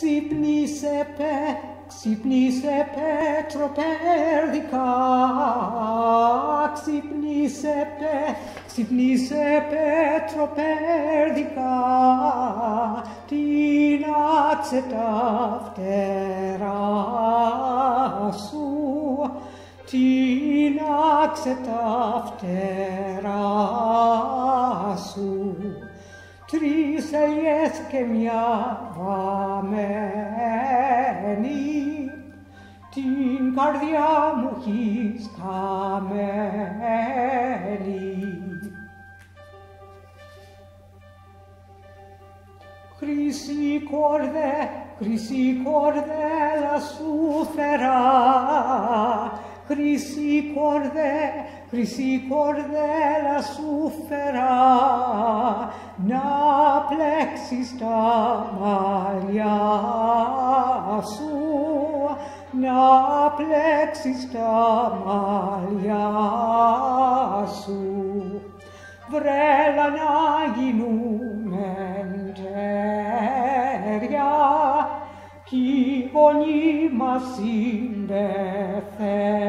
si plisse pe si plisse petro perdicac si plisse pe si plisse petro perdicac ti lacet aftera sua ti lacet aftera sua τρεις ελιές και μια βαμμένη. Την καρδιά μου έχεις καμένη. Χρυσή κορδέ, χρυσή κορδέλα σου φερά, χρυσή κορδέ, χρυσή κορδέλα σου φερά, να πλέξεις τα μαλλιά σου, να πλέξεις τα μαλλιά σου. Βρέλα να γίνουμε τέρια, κι η φωνή μας είναι θέρια.